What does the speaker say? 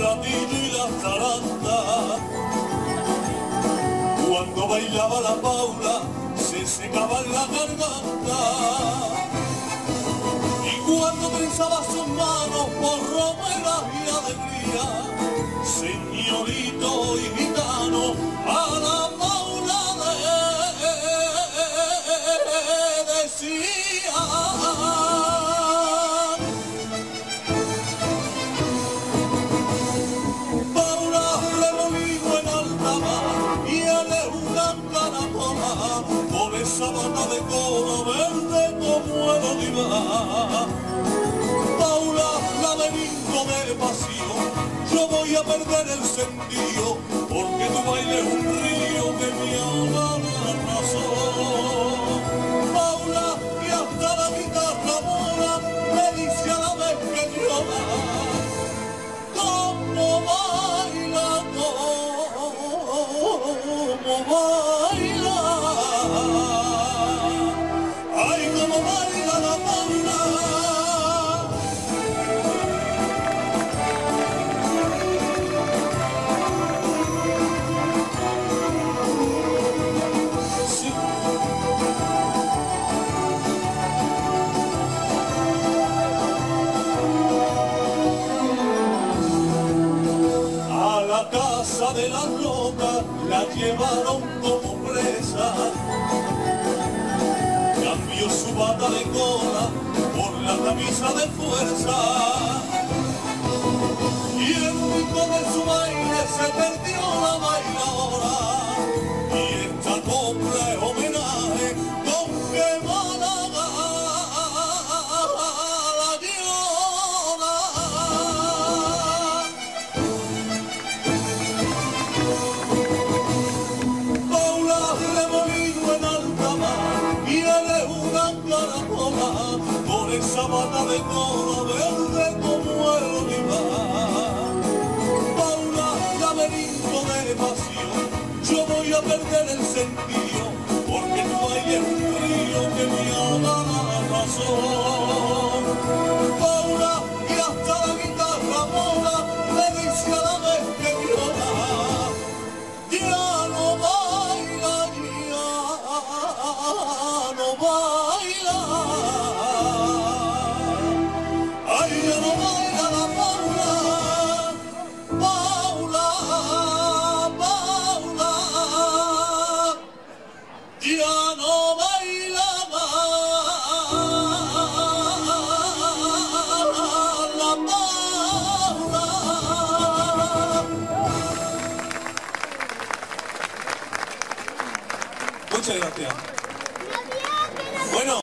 La platillo y la zaranda. Cuando bailaba la paula se secaba la garganta. Y cuando trenzaba sus manos por romeras y alegría, señorito y gitano, bata de cola verde como el olivar. Paula, laberinto de pasión, yo voy a perder el sentido porque tu baile es un río que me ahoga la razón. Paula, y hasta la guitarra mora me dice a la vez que llora cómo baila, cómo baila. Casa de las locas la llevaron como presa. Cambió su bata de cola por la camisa de fuerza. Y el pico de su baile se perdió la bailadora. Caracola con esa bata de cola verde como el olivar. Paula, laberinto de pasión, yo voy a perder el sentido porque tu baile es un río que me ahoga la razón. Paula, y hasta la guitarra mola me dice a la vez que llora ya no baila, ya no baila. Muchas gracias. Bueno.